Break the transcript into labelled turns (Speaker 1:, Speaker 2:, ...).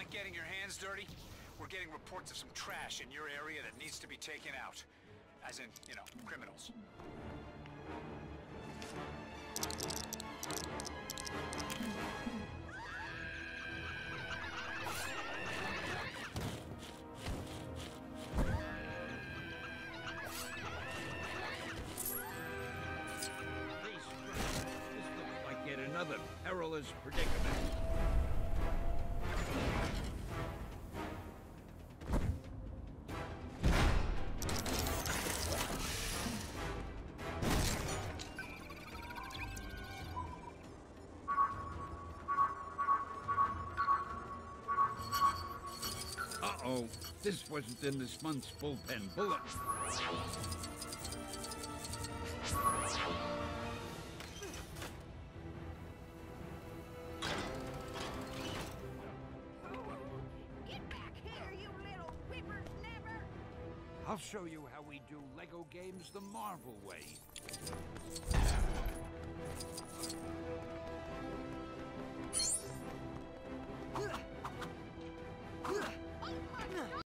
Speaker 1: like getting your hands dirty? We're getting reports of some trash in your area that needs to be taken out. As in, you know, criminals.
Speaker 2: This another perilous predicament. Uh-oh, this wasn't in this month's bullpen bullet.
Speaker 3: Get back here, you little whippersnapper!
Speaker 2: I'll show you how we do Lego games the Marvel way.